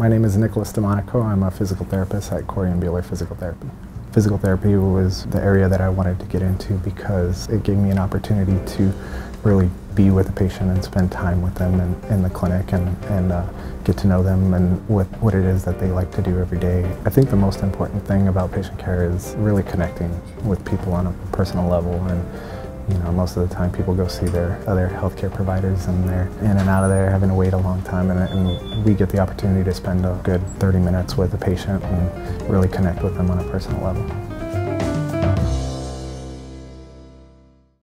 My name is Nicholas DeMonaco. I'm a physical therapist at Coury and Buehler Physical Therapy. Physical therapy was the area that I wanted to get into because it gave me an opportunity to really be with a patient and spend time with them in, in the clinic and, and uh, get to know them and what, what it is that they like to do every day. I think the most important thing about patient care is really connecting with people on a personal level and know, most of the time people go see their other healthcare providers and they're in and out of there having to wait a long time and, and we get the opportunity to spend a good 30 minutes with a patient and really connect with them on a personal level.